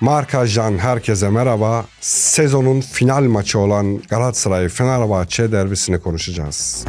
Markaj'dan herkese merhaba. Sezonun final maçı olan Galatasaray-Fenerbahçe derbisini konuşacağız.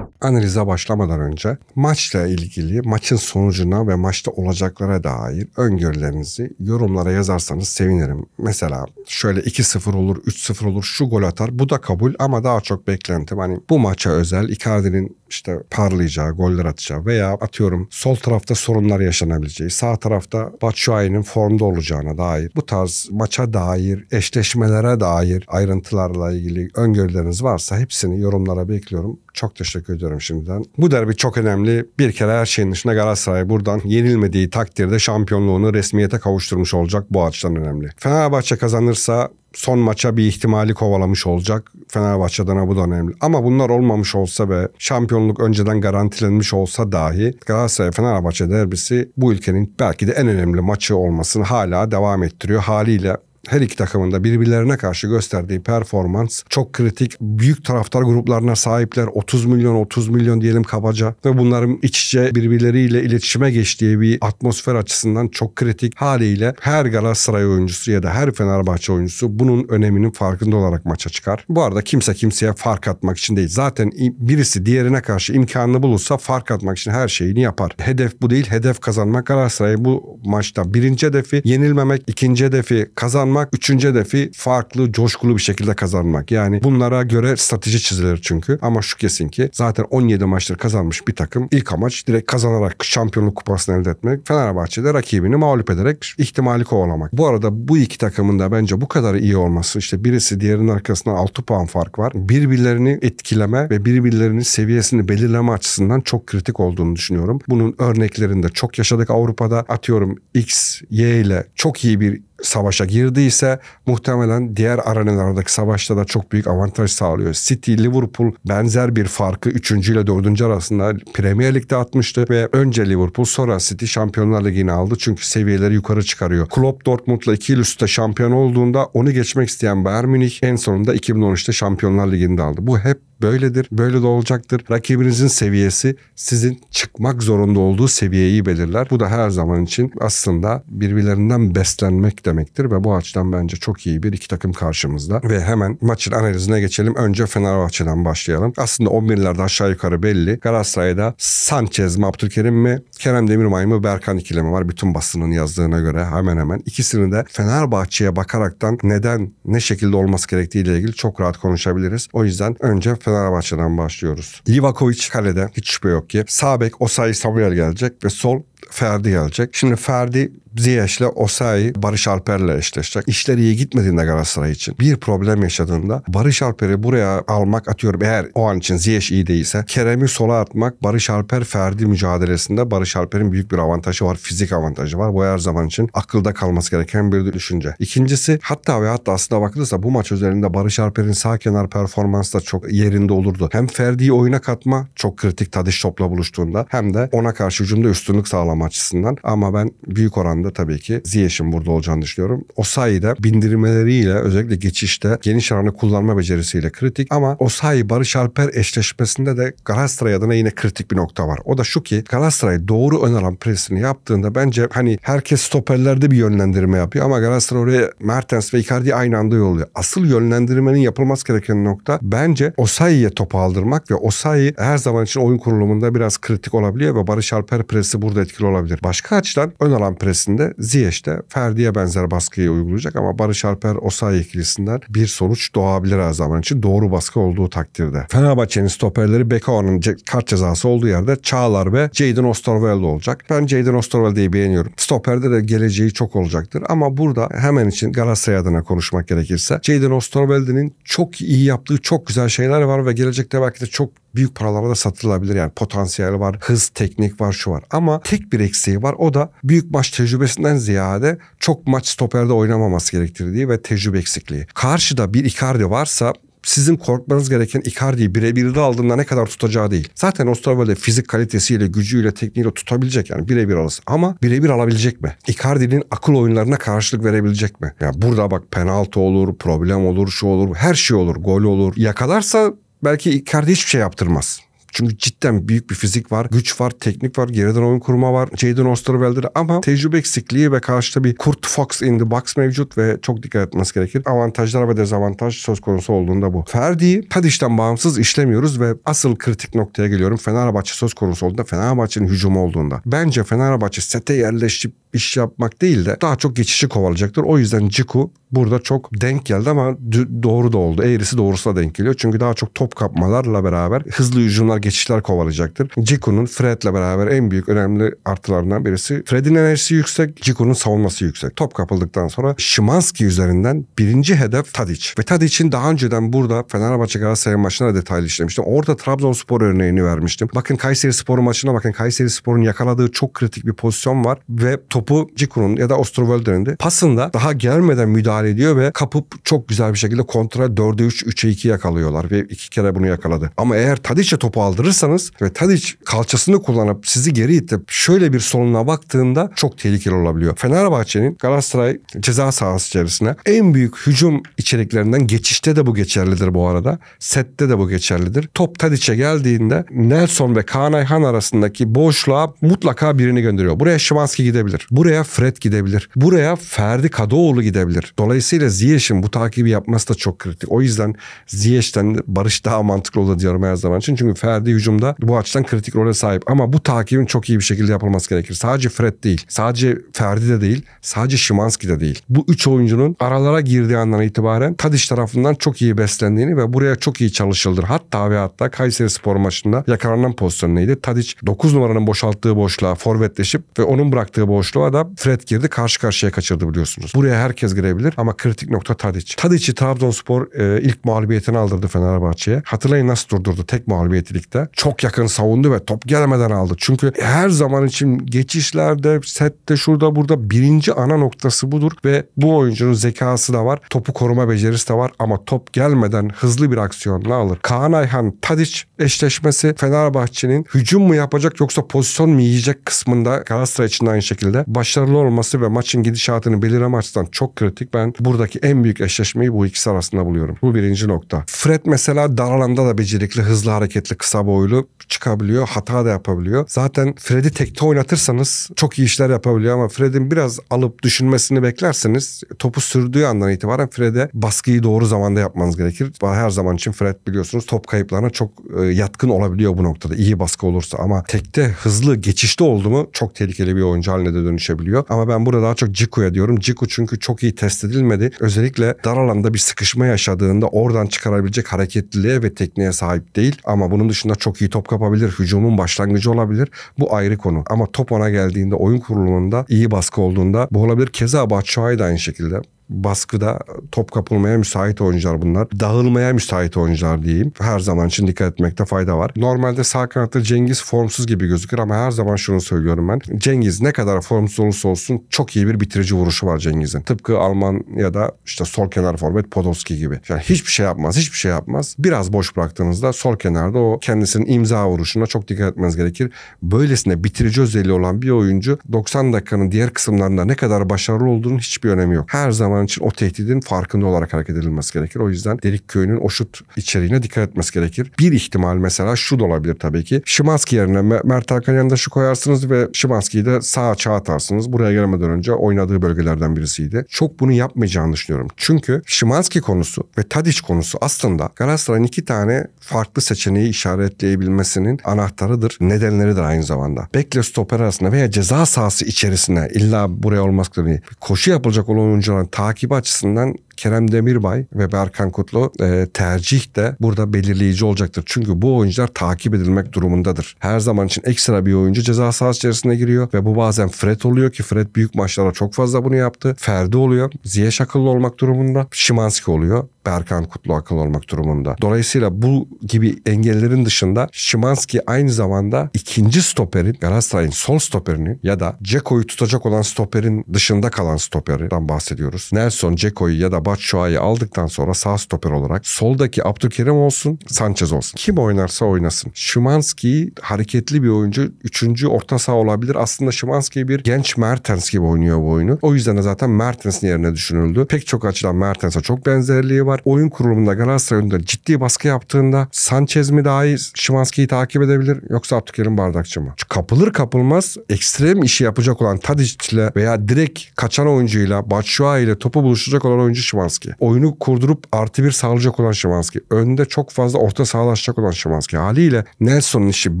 Analize başlamadan önce maçla ilgili maçın sonucuna ve maçta olacaklara dair öngörülerinizi yorumlara yazarsanız sevinirim. Mesela şöyle 2-0 olur, 3-0 olur, şu gol atar. Bu da kabul ama daha çok beklentim hani bu maça özel Icardi'nin işte parlayacağı, goller atacağı veya atıyorum sol tarafta sorunlar yaşanabileceği, sağ tarafta Batshuayi'nin formda olacağına dair bu tarz maça dair, eşleşmelere dair ayrıntılarla ilgili öngörüleriniz varsa hepsini yorumlara bekliyorum. Çok teşekkür ediyorum şimdiden. Bu derbi çok önemli. Bir kere her şeyin dışında Galatasaray buradan yenilmediği takdirde şampiyonluğunu resmiyete kavuşturmuş olacak. Bu açıdan önemli. Fenerbahçe kazanırsa son maça bir ihtimali kovalamış olacak. Fenerbahçe'den bu da önemli. Ama bunlar olmamış olsa ve şampiyonluk önceden garantilenmiş olsa dahi Galatasaray Fenerbahçe derbisi bu ülkenin belki de en önemli maçı olmasını hala devam ettiriyor. Haliyle her iki takımın da birbirlerine karşı gösterdiği performans çok kritik. Büyük taraftar gruplarına sahipler 30 milyon 30 milyon diyelim kabaca ve bunların iç içe birbirleriyle iletişime geçtiği bir atmosfer açısından çok kritik. Haliyle her Galatasaray oyuncusu ya da her Fenerbahçe oyuncusu bunun öneminin farkında olarak maça çıkar. Bu arada kimse kimseye fark atmak için değil. Zaten birisi diğerine karşı imkanını bulursa fark atmak için her şeyini yapar. Hedef bu değil, hedef kazanmak. Galatasaray bu maçta birinci hedefi yenilmemek, ikinci hedefi kazanmak kazanmak. Üçüncü hedefi farklı, coşkulu bir şekilde kazanmak. Yani bunlara göre strateji çizilir çünkü. Ama şu kesin ki zaten 17 maçtır kazanmış bir takım. ilk amaç direkt kazanarak şampiyonluk kupasını elde etmek. Fenerbahçe'de rakibini mağlup ederek ihtimali kovalamak. Bu arada bu iki takımın da bence bu kadar iyi olması işte birisi diğerinin arkasından 6 puan fark var. Birbirlerini etkileme ve birbirlerinin seviyesini belirleme açısından çok kritik olduğunu düşünüyorum. Bunun örneklerini de çok yaşadık Avrupa'da. Atıyorum X, Y ile çok iyi bir savaşa girdiyse muhtemelen diğer arenalardaki savaşta da çok büyük avantaj sağlıyor. City, Liverpool benzer bir farkı 3. ile 4. arasında Premier Lig'de atmıştı ve önce Liverpool sonra City Şampiyonlar Ligi'ni aldı çünkü seviyeleri yukarı çıkarıyor. Klopp Dortmund'la 2 yıl üstte şampiyon olduğunda onu geçmek isteyen Bayern Münih en sonunda 2013'te Şampiyonlar Ligi'nde aldı. Bu hep böyledir. Böyle de olacaktır. Rakibinizin seviyesi sizin çıkmak zorunda olduğu seviyeyi belirler. Bu da her zaman için aslında birbirlerinden beslenmek demektir ve bu açıdan bence çok iyi bir iki takım karşımızda. Ve hemen maçın analizine geçelim. Önce Fenerbahçe'den başlayalım. Aslında 11'lerde aşağı yukarı belli. Galatasaray'da Sanchez mi Abdülkerim mi Kerem Demirbay mı Berkan ikilemi var. Bütün basının yazdığına göre hemen hemen. ikisini de Fenerbahçe'ye bakaraktan neden ne şekilde olması gerektiği ile ilgili çok rahat konuşabiliriz. O yüzden önce Fenerbahçe'den başlıyoruz. Livakovic kalede hiç şüphe yok ki. Sağ bek Osayi Samuel gelecek ve sol Ferdi gelecek. Şimdi Ferdi Ziyech'le Osayi Barış Alper'le eşleşecek. İşleri iyi gitmediğinde Galatasaray için bir problem yaşadığında Barış Alper'i buraya almak atıyorum eğer o an için Ziyech iyi değilse Kerem'i sola atmak Barış Alper Ferdi mücadelesinde Barış Alper'in büyük bir avantajı var. Fizik avantajı var. Bu her zaman için akılda kalması gereken bir düşünce. İkincisi hatta ve hatta aslında bakılırsa bu maç üzerinde Barış Alper'in sağ kenar performansı da çok yerinde olurdu. Hem Ferdi'yi oyuna katma çok kritik Tadiş topla buluştuğunda hem de ona karşı hücumda üstünlük sağlama açısından. Ama ben büyük oranda da tabii ki Ziyech'in burada olacağını düşünüyorum. O sayede bindirmeleriyle özellikle geçişte geniş alanı kullanma becerisiyle kritik ama o sayı Barış Alper eşleşmesinde de Galatasaray adına yine kritik bir nokta var. O da şu ki Galatasaray doğru ön alan presini yaptığında bence hani herkes stoperlerde bir yönlendirme yapıyor ama Galatasaray oraya Mertens ve Icardi aynı anda yolluyor. Asıl yönlendirmenin yapılması gereken nokta bence Osayi'ye topu aldırmak ve Osayi her zaman için oyun kurulumunda biraz kritik olabiliyor ve Barış Alper presi burada etkili olabilir. Başka açıdan ön alan presinde içerisinde Ziyech de Ferdi'ye benzer baskıyı uygulayacak ama Barış Alper Osayi ikilisinden bir sonuç doğabilir her zaman için doğru baskı olduğu takdirde. Fenerbahçe'nin stoperleri Bekao'nun kart cezası olduğu yerde Çağlar ve Jadon Osterwelde olacak. Ben Jadon Osterwelde'yi beğeniyorum. Stoperde de geleceği çok olacaktır ama burada hemen için Galatasaray adına konuşmak gerekirse Jadon Osterwelde'nin çok iyi yaptığı çok güzel şeyler var ve gelecekte belki de çok büyük paralara da satılabilir. Yani potansiyel var, hız, teknik var, şu var. Ama tek bir eksiği var. O da büyük maç tecrübesinden ziyade çok maç stoperde oynamaması gerektirdiği ve tecrübe eksikliği. Karşıda bir Icardi varsa sizin korkmanız gereken Icardi'yi birebir de aldığında ne kadar tutacağı değil. Zaten Osterwolde fizik kalitesiyle, gücüyle, tekniğiyle tutabilecek yani birebir alırsa. Ama birebir alabilecek mi? Icardi'nin akıl oyunlarına karşılık verebilecek mi? Ya yani burada bak penaltı olur, problem olur, şu olur, her şey olur, gol olur. Yakalarsa belki Icardi hiçbir şey yaptırmaz. Çünkü cidden büyük bir fizik var, güç var, teknik var, geriden oyun kurma var. Jadon Osterwelder ama tecrübe eksikliği ve karşıda bir Kurt Fox in the box mevcut ve çok dikkat etmesi gerekir. Avantajlar ve dezavantaj söz konusu olduğunda bu. Ferdi'yi Tadiş'ten bağımsız işlemiyoruz ve asıl kritik noktaya geliyorum. Fenerbahçe söz konusu olduğunda Fenerbahçe'nin hücumu olduğunda. Bence Fenerbahçe sete yerleşip iş yapmak değil de daha çok geçişi kovalayacaktır. O yüzden Ciku burada çok denk geldi ama doğru da oldu. Eğrisi doğrusuna denk geliyor. Çünkü daha çok top kapmalarla beraber hızlı hücumlar, geçişler kovalayacaktır. Ciku'nun Fred'le beraber en büyük önemli artılarından birisi. Fred'in enerjisi yüksek, Ciku'nun savunması yüksek. Top kapıldıktan sonra Şimanski üzerinden birinci hedef Tadic. Ve Tadic'in daha önceden burada Fenerbahçe Galatasaray maçına detaylı işlemiştim. Orada Trabzonspor örneğini vermiştim. Bakın Kayseri Spor maçına bakın Kayseri Spor'un yakaladığı çok kritik bir pozisyon var ve topu Ciku'nun ya da Osterwolder'in de pasında daha gelmeden müdahale ediyor ve kapıp çok güzel bir şekilde kontra 4'e 3, 3'e 2 yakalıyorlar ve iki kere bunu yakaladı. Ama eğer Tadic'e topu aldırırsanız ve Tadic kalçasını kullanıp sizi geri itip şöyle bir soluna baktığında çok tehlikeli olabiliyor. Fenerbahçe'nin Galatasaray ceza sahası içerisine en büyük hücum içeriklerinden geçişte de bu geçerlidir bu arada. Sette de bu geçerlidir. Top Tadic'e geldiğinde Nelson ve Kaan Ayhan arasındaki boşluğa mutlaka birini gönderiyor. Buraya Şimanski gidebilir. Buraya Fred gidebilir. Buraya Ferdi Kadıoğlu gidebilir. Dolayısıyla Ziyech'in bu takibi yapması da çok kritik. O yüzden Ziyech'ten Barış daha mantıklı olur diyorum her zaman için. Çünkü Ferdi hücumda bu açıdan kritik role sahip. Ama bu takibin çok iyi bir şekilde yapılması gerekir. Sadece Fred değil. Sadece Ferdi de değil. Sadece Şimanski de değil. Bu üç oyuncunun aralara girdiği andan itibaren Tadiş tarafından çok iyi beslendiğini ve buraya çok iyi çalışıldır. Hatta ve hatta Kayseri Spor maçında yakalanan pozisyon neydi? Tadiç 9 numaranın boşalttığı boşluğa forvetleşip ve onun bıraktığı boşluğa da Fred girdi. Karşı karşıya kaçırdı biliyorsunuz. Buraya herkes girebilir ama kritik nokta Tadiç. Tadiç'i Trabzonspor e, ilk mağlubiyetini aldırdı Fenerbahçe'ye. Hatırlayın nasıl durdurdu tek mağlubiyetlikte. Çok yakın savundu ve top gelmeden aldı. Çünkü her zaman için geçişlerde, sette, şurada burada birinci ana noktası budur ve bu oyuncunun zekası da var. Topu koruma becerisi de var ama top gelmeden hızlı bir aksiyonla alır. Kaan Ayhan Tadiç eşleşmesi Fenerbahçe'nin hücum mu yapacak yoksa pozisyon mu yiyecek kısmında Galatasaray için aynı şekilde başarılı olması ve maçın gidişatını belirleme açısından çok kritik. Ben buradaki en büyük eşleşmeyi bu ikisi arasında buluyorum. Bu birinci nokta. Fred mesela dar alanda da becerikli, hızlı hareketli, kısa boylu çıkabiliyor. Hata da yapabiliyor. Zaten Fred'i tekte oynatırsanız çok iyi işler yapabiliyor ama Fred'in biraz alıp düşünmesini beklerseniz topu sürdüğü andan itibaren Fred'e baskıyı doğru zamanda yapmanız gerekir. Her zaman için Fred biliyorsunuz top kayıplarına çok e, yatkın olabiliyor bu noktada. İyi baskı olursa ama tekte hızlı geçişte oldu mu çok tehlikeli bir oyuncu haline de dönüşebiliyor. Ama ben burada daha çok Ciku'ya diyorum. Ciku çünkü çok iyi test edilmedi. Özellikle dar alanda bir sıkışma yaşadığında oradan çıkarabilecek hareketliliğe ve tekniğe sahip değil. Ama bunun dışında çok iyi top kapabilir. Hücumun başlangıcı olabilir. Bu ayrı konu. Ama top ona geldiğinde oyun kurulumunda iyi baskı olduğunda bu olabilir. Keza Batshuayi da aynı şekilde baskıda top kapılmaya müsait oyuncular bunlar. Dağılmaya müsait oyuncular diyeyim. Her zaman için dikkat etmekte fayda var. Normalde sağ kanatta Cengiz formsuz gibi gözükür ama her zaman şunu söylüyorum ben. Cengiz ne kadar formsuz olursa olsun çok iyi bir bitirici vuruşu var Cengiz'in. Tıpkı Alman ya da işte sol kenar forvet Podolski gibi. Yani hiçbir şey yapmaz, hiçbir şey yapmaz. Biraz boş bıraktığınızda sol kenarda o kendisinin imza vuruşuna çok dikkat etmeniz gerekir. Böylesine bitirici özelliği olan bir oyuncu 90 dakikanın diğer kısımlarında ne kadar başarılı olduğunun hiçbir önemi yok. Her zaman zaman için o tehdidin farkında olarak hareket edilmesi gerekir. O yüzden Delik Köyü'nün o şut içeriğine dikkat etmesi gerekir. Bir ihtimal mesela şu da olabilir tabii ki. Şimanski yerine Mert Hakan yanında şu koyarsınız ve Şimanski'yi de sağa çağ atarsınız. Buraya gelmeden önce oynadığı bölgelerden birisiydi. Çok bunu yapmayacağını düşünüyorum. Çünkü Şimanski konusu ve Tadiç konusu aslında Galatasaray'ın iki tane farklı seçeneği işaretleyebilmesinin anahtarıdır. Nedenleridir aynı zamanda. Bekle stoper arasında veya ceza sahası içerisine illa buraya değil. Koşu yapılacak olan oyuncuların takibi açısından Kerem Demirbay ve Berkan Kutlu e, tercih de burada belirleyici olacaktır. Çünkü bu oyuncular takip edilmek durumundadır. Her zaman için ekstra bir oyuncu ceza sahası içerisine giriyor ve bu bazen Fred oluyor ki Fred büyük maçlarda çok fazla bunu yaptı. Ferdi oluyor. Ziyech akıllı olmak durumunda. Şimanski oluyor. Berkan Kutlu akıllı olmak durumunda. Dolayısıyla bu gibi engellerin dışında Şimanski aynı zamanda ikinci stoperin Galatasaray'ın sol stoperini ya da Ceko'yu tutacak olan stoperin dışında kalan stoperden bahsediyoruz. Nelson, Ceko'yu ya da Batshuayi aldıktan sonra sağ stoper olarak soldaki Abdülkerim olsun, Sanchez olsun. Kim oynarsa oynasın. Şimanski hareketli bir oyuncu. Üçüncü orta saha olabilir. Aslında Şimanski bir genç Mertens gibi oynuyor bu oyunu. O yüzden de zaten Mertens'in yerine düşünüldü. Pek çok açıdan Mertens'e çok benzerliği var. Oyun kurulumunda Galatasaray önünde ciddi baskı yaptığında Sanchez mi daha iyi Şimanski'yi takip edebilir yoksa Abdülkerim Bardakçı mı? Kapılır kapılmaz ekstrem işi yapacak olan Tadic'le veya direkt kaçan oyuncuyla Batshuayi ile topu buluşacak olan oyuncu Şimanski. Oyunu kurdurup artı bir sağlayacak olan Şimanski. Önde çok fazla orta sağlaşacak olan Şimanski. Haliyle Nelson'un işi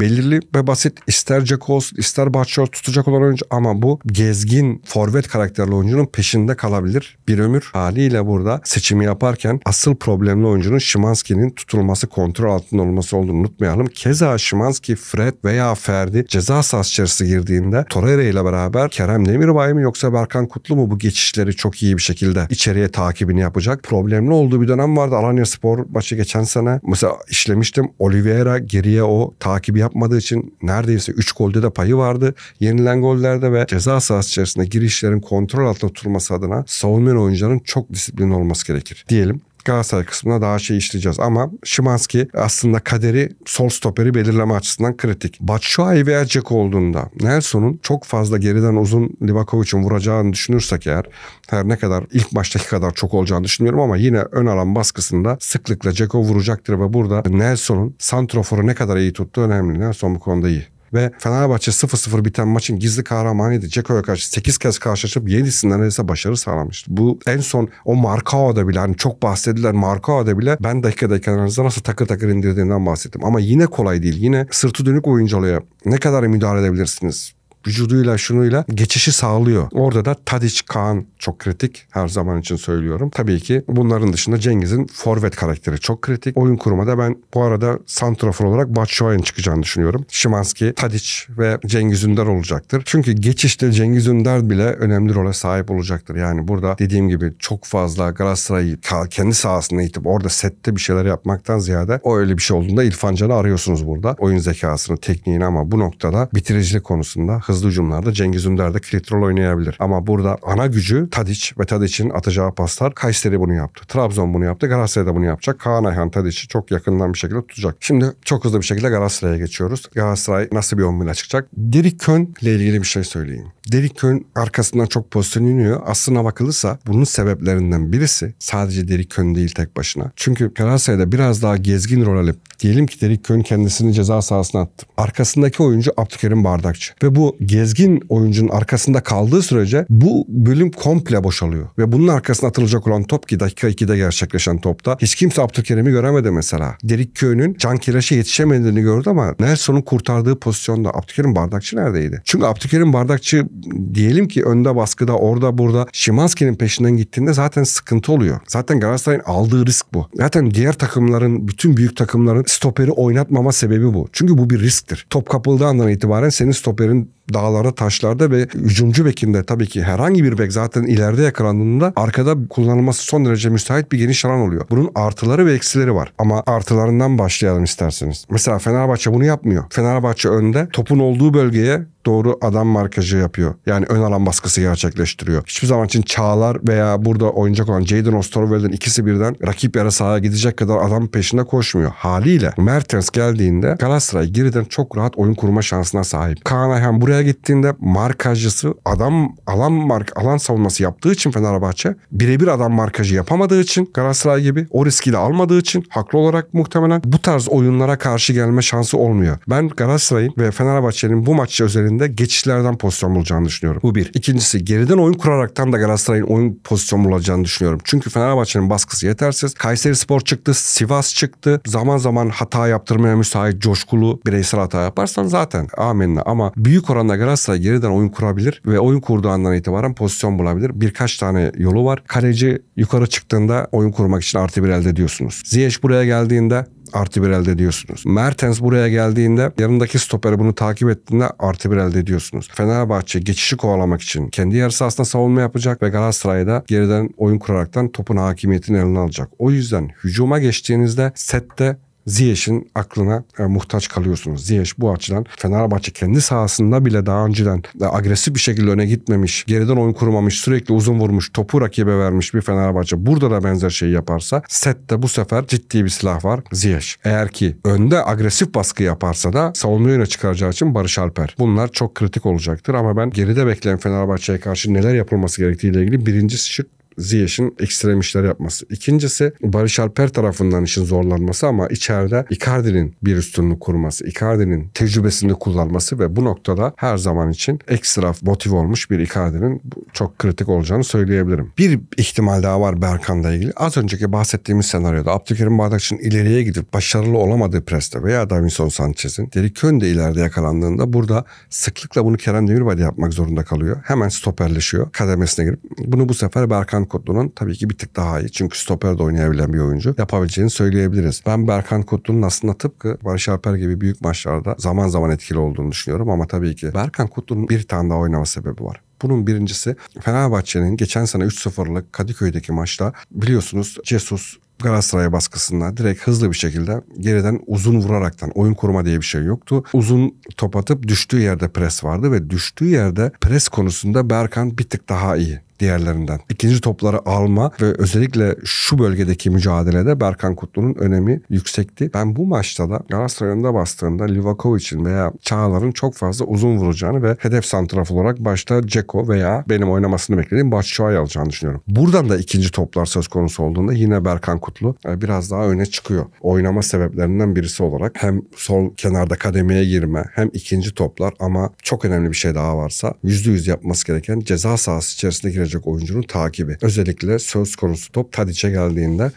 belirli ve basit. İster Jack olsun ister Batshuayi tutacak olan oyuncu ama bu gezgin forvet karakterli oyuncunun peşinde kalabilir bir ömür. Haliyle burada seçimi yaparken asıl problemli oyuncunun Şimanski'nin tutulması kontrol altında olması olduğunu unutmayalım. Keza Şimanski, Fred veya Ferdi ceza sahası içerisine girdiğinde Torreira ile beraber Kerem Demirbay mı yoksa Berkan Kutlu mu bu geçişleri çok iyi bir şekilde içeriye takibini yapacak? Problemli olduğu bir dönem vardı. Alanya Spor maçı geçen sene. Mesela işlemiştim. Oliveira geriye o takibi yapmadığı için neredeyse 3 golde de payı vardı. Yenilen gollerde ve ceza sahası içerisinde girişlerin kontrol altında tutulması adına savunma oyuncuların çok disiplinli olması gerekir. Diyelim Galatasaray kısmına daha şey işleyeceğiz. Ama Şimanski aslında kaderi sol stoperi belirleme açısından kritik. Batshuayi veya Ceko olduğunda Nelson'un çok fazla geriden uzun Livakovic'in vuracağını düşünürsek eğer her ne kadar ilk maçtaki kadar çok olacağını düşünmüyorum ama yine ön alan baskısında sıklıkla Ceko vuracaktır ve burada Nelson'un santroforu ne kadar iyi tuttuğu önemli. Nelson bu konuda iyi. Ve Fenerbahçe 0-0 biten maçın gizli kahramanıydı. Ceko'ya karşı 8 kez karşılaşıp 7'sinden neredeyse başarı sağlamıştı. Bu en son o Markao'da bile hani çok bahsedilen Markao'da bile ben dakika dakikalarınızda nasıl takır takır indirdiğinden bahsettim. Ama yine kolay değil. Yine sırtı dönük oyuncu oluyor. Ne kadar müdahale edebilirsiniz? vücuduyla şunuyla geçişi sağlıyor. Orada da Tadic Kaan çok kritik her zaman için söylüyorum. Tabii ki bunların dışında Cengiz'in forvet karakteri çok kritik. Oyun kurmada ben bu arada santrafor olarak Batshuayi'nin çıkacağını düşünüyorum. Şimanski, Tadic ve Cengiz Ünder olacaktır. Çünkü geçişte Cengiz Ünder bile önemli role sahip olacaktır. Yani burada dediğim gibi çok fazla Galatasaray'ı kendi sahasına itip orada sette bir şeyler yapmaktan ziyade o öyle bir şey olduğunda İrfan Can'ı arıyorsunuz burada. Oyun zekasını, tekniğini ama bu noktada bitiricilik konusunda hızlı hücumlarda Cengiz Ünder de kilit rol oynayabilir. Ama burada ana gücü Tadic ve Tadic'in atacağı paslar Kayseri bunu yaptı. Trabzon bunu yaptı. Galatasaray da bunu yapacak. Kaan Ayhan Tadic'i çok yakından bir şekilde tutacak. Şimdi çok hızlı bir şekilde Galatasaray'a geçiyoruz. Galatasaray nasıl bir 11 çıkacak? Derek Kön ile ilgili bir şey söyleyeyim. Derek Kön arkasından çok pozisyon iniyor. Aslına bakılırsa bunun sebeplerinden birisi sadece Derek Kön değil tek başına. Çünkü Galatasaray'da biraz daha gezgin rol alıp diyelim ki Derek Kön kendisini ceza sahasına attı. Arkasındaki oyuncu Abdülkerim Bardakçı. Ve bu gezgin oyuncunun arkasında kaldığı sürece bu bölüm komple boşalıyor. Ve bunun arkasına atılacak olan top ki dakika 2'de gerçekleşen topta hiç kimse Abdülkerim'i göremedi mesela. Derik Köy'ün Can Kireç'e yetişemediğini gördü ama Nelson'un kurtardığı pozisyonda Abdülkerim Bardakçı neredeydi? Çünkü Abdülkerim Bardakçı diyelim ki önde baskıda orada burada Şimanski'nin peşinden gittiğinde zaten sıkıntı oluyor. Zaten Galatasaray'ın aldığı risk bu. Zaten diğer takımların bütün büyük takımların stoperi oynatmama sebebi bu. Çünkü bu bir risktir. Top kapıldığı andan itibaren senin stoperin dağlarda, taşlarda ve hücumcu bekinde tabii ki herhangi bir bek zaten ileride yakalandığında arkada kullanılması son derece müsait bir geniş alan oluyor. Bunun artıları ve eksileri var. Ama artılarından başlayalım isterseniz. Mesela Fenerbahçe bunu yapmıyor. Fenerbahçe önde topun olduğu bölgeye doğru adam markajı yapıyor. Yani ön alan baskısı gerçekleştiriyor. Hiçbir zaman için Çağlar veya burada oynayacak olan Jadon Osterweld'in ikisi birden rakip yarı sahaya gidecek kadar adam peşinde koşmuyor. Haliyle Mertens geldiğinde Galatasaray geriden çok rahat oyun kurma şansına sahip. Kaan Ayhan buraya gittiğinde markajcısı adam alan mark alan savunması yaptığı için Fenerbahçe birebir adam markajı yapamadığı için Galatasaray gibi o riski de almadığı için haklı olarak muhtemelen bu tarz oyunlara karşı gelme şansı olmuyor. Ben Galatasaray'ın ve Fenerbahçe'nin bu maçı özelinde geçişlerden pozisyon bulacağını düşünüyorum. Bu bir. İkincisi geriden oyun kuraraktan da Galatasaray'ın oyun pozisyon bulacağını düşünüyorum. Çünkü Fenerbahçe'nin baskısı yetersiz. Kayseri Spor çıktı, Sivas çıktı. Zaman zaman hata yaptırmaya müsait coşkulu bireysel hata yaparsan zaten amenna. Ama büyük oranda Galatasaray geriden oyun kurabilir ve oyun kurduğu andan itibaren pozisyon bulabilir. Birkaç tane yolu var. Kaleci yukarı çıktığında oyun kurmak için artı bir elde ediyorsunuz. Ziyech buraya geldiğinde artı bir elde ediyorsunuz. Mertens buraya geldiğinde yanındaki stoperi bunu takip ettiğinde artı bir elde ediyorsunuz. Fenerbahçe geçişi kovalamak için kendi yarı sahasında savunma yapacak ve Galatasaray'da geriden oyun kuraraktan topun hakimiyetini eline alacak. O yüzden hücuma geçtiğinizde sette Ziyech'in aklına e, muhtaç kalıyorsunuz. Ziyech bu açıdan Fenerbahçe kendi sahasında bile daha önceden e, agresif bir şekilde öne gitmemiş, geriden oyun kurmamış, sürekli uzun vurmuş, topu rakibe vermiş bir Fenerbahçe burada da benzer şeyi yaparsa sette bu sefer ciddi bir silah var Ziyech. Eğer ki önde agresif baskı yaparsa da savunma öne çıkaracağı için Barış Alper. Bunlar çok kritik olacaktır ama ben geride bekleyen Fenerbahçe'ye karşı neler yapılması gerektiğiyle ilgili birincisi Ziyech'in ekstrem işler yapması. İkincisi Barış Alper tarafından işin zorlanması ama içeride Icardi'nin bir üstünlük kurması, Icardi'nin tecrübesini kullanması ve bu noktada her zaman için ekstra motiv olmuş bir Icardi'nin çok kritik olacağını söyleyebilirim. Bir ihtimal daha var Berkan'la ilgili. Az önceki bahsettiğimiz senaryoda Abdülkerim Bardakçı'nın ileriye gidip başarılı olamadığı preste veya Davinson Sanchez'in Derrick de ileride yakalandığında burada sıklıkla bunu Kerem Demirbay yapmak zorunda kalıyor. Hemen stoperleşiyor kademesine girip. Bunu bu sefer Berkan Kutlu'nun tabii ki bir tık daha iyi. Çünkü stoper de oynayabilen bir oyuncu. Yapabileceğini söyleyebiliriz. Ben Berkan Kutlu'nun aslında tıpkı Barış Alper gibi büyük maçlarda zaman zaman etkili olduğunu düşünüyorum. Ama tabii ki Berkan Kutlu'nun bir tane daha oynama sebebi var. Bunun birincisi Fenerbahçe'nin geçen sene 3-0'lık Kadıköy'deki maçta biliyorsunuz Jesus Galatasaray baskısında direkt hızlı bir şekilde geriden uzun vuraraktan oyun kurma diye bir şey yoktu. Uzun top atıp düştüğü yerde pres vardı ve düştüğü yerde pres konusunda Berkan bir tık daha iyi diğerlerinden. İkinci topları alma ve özellikle şu bölgedeki mücadelede Berkan Kutlu'nun önemi yüksekti. Ben bu maçta da Galatasaray önde bastığında Livakovic'in veya Çağlar'ın çok fazla uzun vuracağını ve hedef santraf olarak başta Ceko veya benim oynamasını beklediğim Başçuay alacağını düşünüyorum. Buradan da ikinci toplar söz konusu olduğunda yine Berkan Kutlu e, biraz daha öne çıkıyor. Oynama sebeplerinden birisi olarak hem sol kenarda kademeye girme hem ikinci toplar ama çok önemli bir şey daha varsa %100 yapması gereken ceza sahası içerisinde girecek gelecek oyuncunun takibi. Özellikle söz konusu top Tadic'e geldiğinde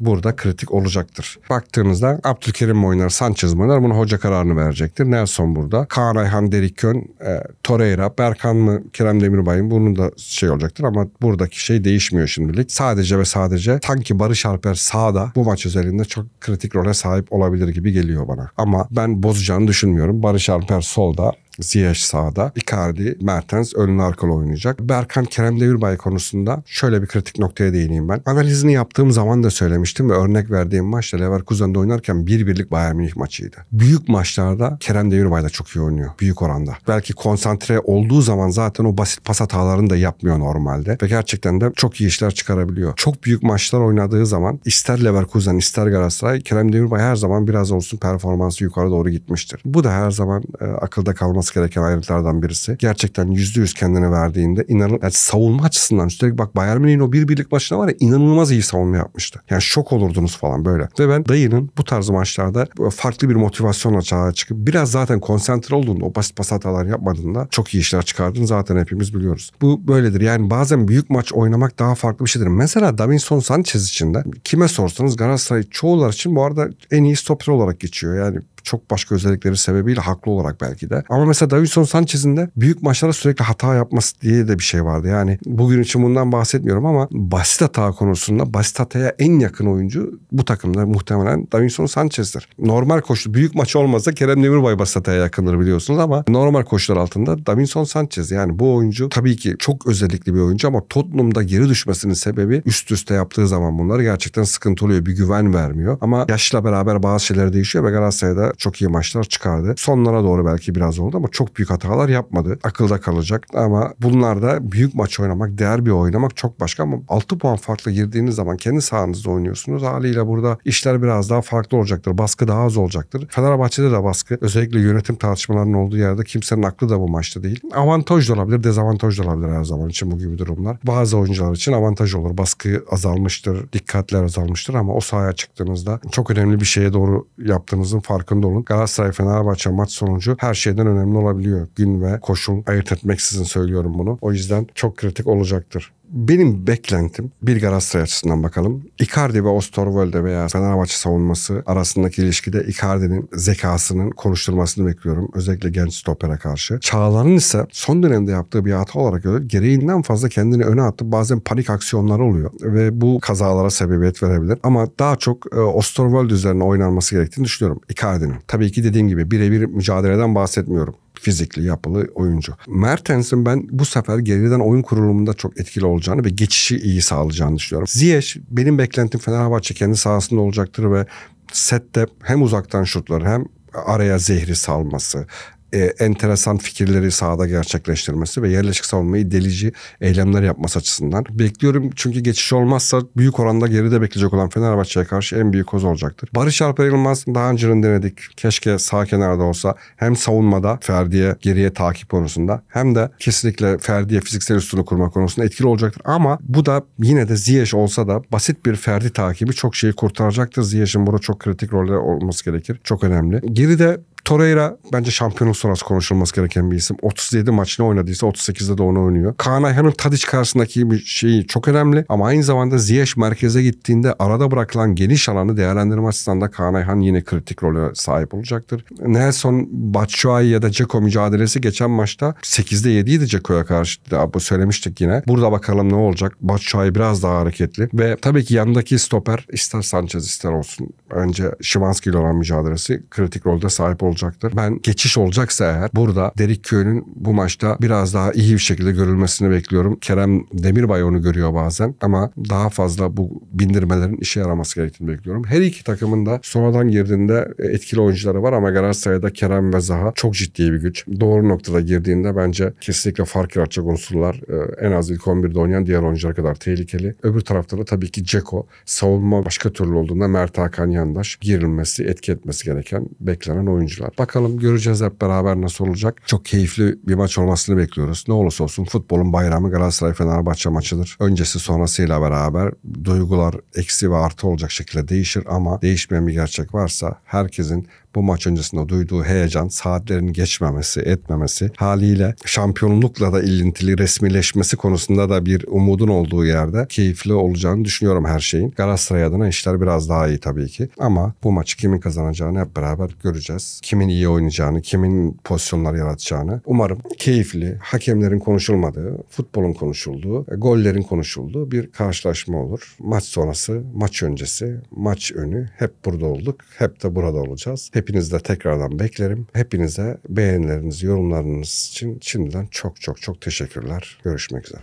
burada kritik olacaktır. Baktığınızda Abdülkerim mi oynar, Sanchez mi oynar? Bunu hoca kararını verecektir. Nelson burada. Kaan Ayhan, Derik Kön, e, Torreira, Berkan mı, Kerem Demirbay mı? Bunun da şey olacaktır ama buradaki şey değişmiyor şimdilik. Sadece ve sadece sanki Barış Alper sağda bu maç özelinde çok kritik role sahip olabilir gibi geliyor bana. Ama ben bozacağını düşünmüyorum. Barış Alper solda, Ziyech sağda. Icardi, Mertens önlü arkalı oynayacak. Berkan Kerem Demirbay konusunda şöyle bir kritik noktaya değineyim ben. Analizini yaptığım zaman da söylemiştim ve örnek verdiğim maçta Leverkusen'de oynarken bir birlik Bayern Münih maçıydı. Büyük maçlarda Kerem Demirbay da çok iyi oynuyor. Büyük oranda. Belki konsantre olduğu zaman zaten o basit pas hatalarını da yapmıyor normalde. Ve gerçekten de çok iyi işler çıkarabiliyor. Çok büyük maçlar oynadığı zaman ister Leverkusen ister Galatasaray Kerem Demirbay her zaman biraz olsun performansı yukarı doğru gitmiştir. Bu da her zaman e, akılda kalması olması gereken ayrıntılardan birisi. Gerçekten yüzde yüz kendini verdiğinde inanın yani savunma açısından üstelik bak Bayern Münih'in o bir birlik maçına var ya inanılmaz iyi savunma yapmıştı. Yani şok olurdunuz falan böyle. Ve ben dayının bu tarz maçlarda farklı bir motivasyonla çağa çıkıp biraz zaten konsantre olduğunda o basit pas hatalar yapmadığında çok iyi işler çıkardığını zaten hepimiz biliyoruz. Bu böyledir. Yani bazen büyük maç oynamak daha farklı bir şeydir. Mesela Davinson Sanchez için de kime sorsanız Galatasaray çoğular için bu arada en iyi stoper olarak geçiyor. Yani çok başka özellikleri sebebiyle haklı olarak belki de. Ama mesela Davinson Sanchez'in de büyük maçlara sürekli hata yapması diye de bir şey vardı. Yani bugün için bundan bahsetmiyorum ama basit hata konusunda basit hataya en yakın oyuncu bu takımda muhtemelen Davinson Sanchez'dir. Normal koşu büyük maç olmasa Kerem Demirbay basit hataya yakındır biliyorsunuz ama normal koşular altında Davinson Sanchez yani bu oyuncu tabii ki çok özellikli bir oyuncu ama Tottenham'da geri düşmesinin sebebi üst üste yaptığı zaman bunları gerçekten sıkıntı oluyor. Bir güven vermiyor. Ama yaşla beraber bazı şeyler değişiyor ve Galatasaray'da çok iyi maçlar çıkardı. Sonlara doğru belki biraz oldu ama çok büyük hatalar yapmadı. Akılda kalacak ama bunlarda büyük maç oynamak, değer bir oynamak çok başka ama 6 puan farklı girdiğiniz zaman kendi sahanızda oynuyorsunuz. Haliyle burada işler biraz daha farklı olacaktır. Baskı daha az olacaktır. Fenerbahçe'de de baskı. Özellikle yönetim tartışmalarının olduğu yerde kimsenin aklı da bu maçta değil. Avantaj da olabilir, dezavantaj da olabilir her zaman için bu gibi durumlar. Bazı oyuncular için avantaj olur. Baskı azalmıştır, dikkatler azalmıştır ama o sahaya çıktığınızda çok önemli bir şeye doğru yaptığınızın farkında olun. Galatasaray Fenerbahçe maç sonucu her şeyden önemli olabiliyor. Gün ve koşul ayırt etmeksizin söylüyorum bunu. O yüzden çok kritik olacaktır. Benim beklentim bir Galatasaray açısından bakalım. Icardi ve Osterwolde veya Fenerbahçe savunması arasındaki ilişkide Icardi'nin zekasının konuşturmasını bekliyorum. Özellikle genç stopere karşı. Çağlar'ın ise son dönemde yaptığı bir hata olarak görüyorum. Gereğinden fazla kendini öne atıp bazen panik aksiyonları oluyor. Ve bu kazalara sebebiyet verebilir. Ama daha çok e, Osterwolde üzerine oynanması gerektiğini düşünüyorum Icardi'nin. Tabii ki dediğim gibi birebir mücadeleden bahsetmiyorum fizikli, yapılı oyuncu. Mertens'in ben bu sefer geriden oyun kurulumunda çok etkili olacağını ve geçişi iyi sağlayacağını düşünüyorum. Ziyech benim beklentim Fenerbahçe kendi sahasında olacaktır ve sette hem uzaktan şutları hem araya zehri salması, e, enteresan fikirleri sahada gerçekleştirmesi ve yerleşik savunmayı delici eylemler yapması açısından. Bekliyorum çünkü geçiş olmazsa büyük oranda geride bekleyecek olan Fenerbahçe'ye karşı en büyük koz olacaktır. Barış Alper Yılmaz daha önceden denedik. Keşke sağ kenarda olsa hem savunmada Ferdi'ye geriye takip konusunda hem de kesinlikle Ferdi'ye fiziksel üstünü kurma konusunda etkili olacaktır. Ama bu da yine de Ziyech olsa da basit bir Ferdi takibi çok şeyi kurtaracaktır. Ziyech'in burada çok kritik rolde olması gerekir. Çok önemli. Geride Torreira bence şampiyonluk sonrası konuşulması gereken bir isim. 37 maç ne oynadıysa 38'de de onu oynuyor. Kaan Ayhan'ın Tadic karşısındaki bir şeyi çok önemli ama aynı zamanda Ziyech merkeze gittiğinde arada bırakılan geniş alanı değerlendirme açısından da Kaan Ayhan yine kritik role sahip olacaktır. Nelson, Batshuayi ya da Ceko mücadelesi geçen maçta 8'de 7'ydi Ceko'ya karşı. Bu söylemiştik yine. Burada bakalım ne olacak. Batshuayi biraz daha hareketli ve tabii ki yanındaki stoper ister Sanchez ister olsun. Önce Şimanski ile olan mücadelesi kritik rolde sahip olacak olacaktır. Ben geçiş olacaksa eğer burada Derik Köy'ün bu maçta biraz daha iyi bir şekilde görülmesini bekliyorum. Kerem Demirbay onu görüyor bazen ama daha fazla bu bindirmelerin işe yaraması gerektiğini bekliyorum. Her iki takımın da sonradan girdiğinde etkili oyuncuları var ama Galatasaray'da Kerem ve Zaha çok ciddi bir güç. Doğru noktada girdiğinde bence kesinlikle fark yaratacak unsurlar e, en az ilk 11'de oynayan diğer oyuncular kadar tehlikeli. Öbür tarafta da tabii ki Ceko savunma başka türlü olduğunda Mert Hakan Yandaş girilmesi, etki etmesi gereken beklenen oyuncular var. Bakalım göreceğiz hep beraber nasıl olacak. Çok keyifli bir maç olmasını bekliyoruz. Ne olursa olsun futbolun bayramı Galatasaray Fenerbahçe maçıdır. Öncesi sonrasıyla beraber duygular eksi ve artı olacak şekilde değişir ama değişmeyen bir gerçek varsa herkesin bu maç öncesinde duyduğu heyecan, saatlerin geçmemesi, etmemesi, haliyle şampiyonlukla da ilintili resmileşmesi konusunda da bir umudun olduğu yerde keyifli olacağını düşünüyorum her şeyin. Galatasaray adına işler biraz daha iyi tabii ki. Ama bu maçı kimin kazanacağını hep beraber göreceğiz. Kimin iyi oynayacağını, kimin pozisyonlar yaratacağını. Umarım keyifli, hakemlerin konuşulmadığı, futbolun konuşulduğu, gollerin konuşulduğu bir karşılaşma olur. Maç sonrası, maç öncesi, maç önü hep burada olduk. Hep de burada olacağız. Hep Hepinizi de tekrardan beklerim. Hepinize beğenileriniz, yorumlarınız için şimdiden çok çok çok teşekkürler. Görüşmek üzere.